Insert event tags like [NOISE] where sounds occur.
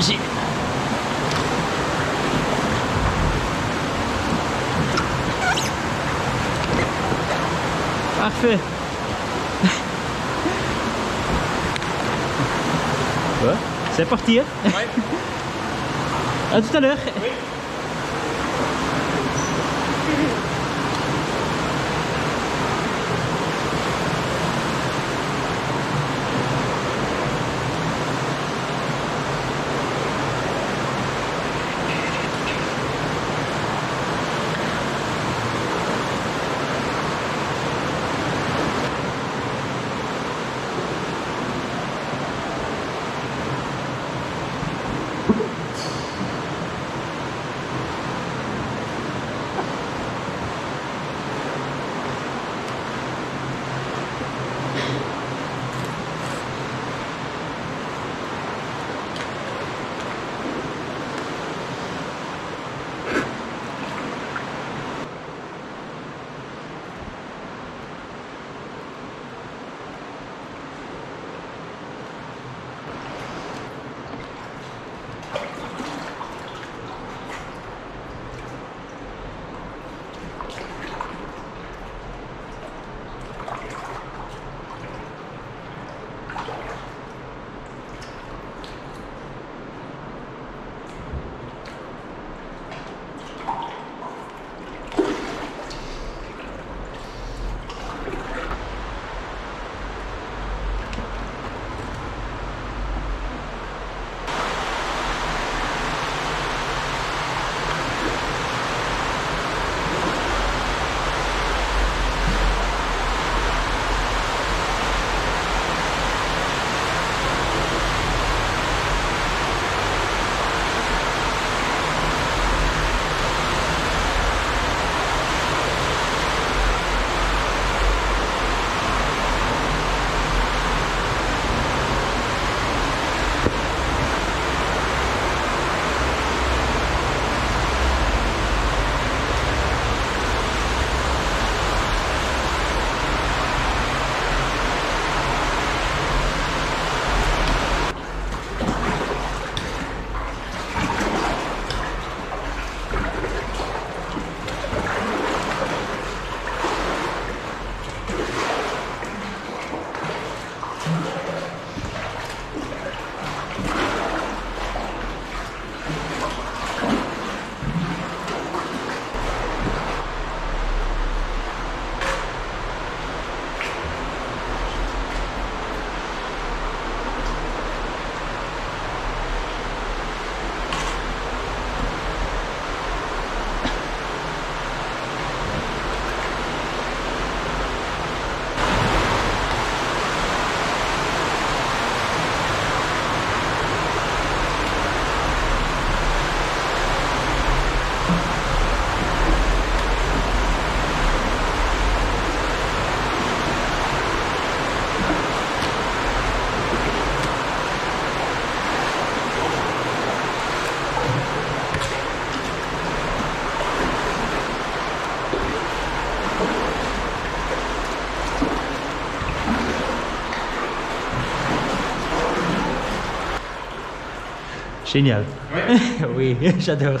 J'ai... Parfait. Ouais, c'est parti, hein? Ouais. [LAUGHS] À tout à l'heure. Génial. [LAUGHS] oui, j'adore.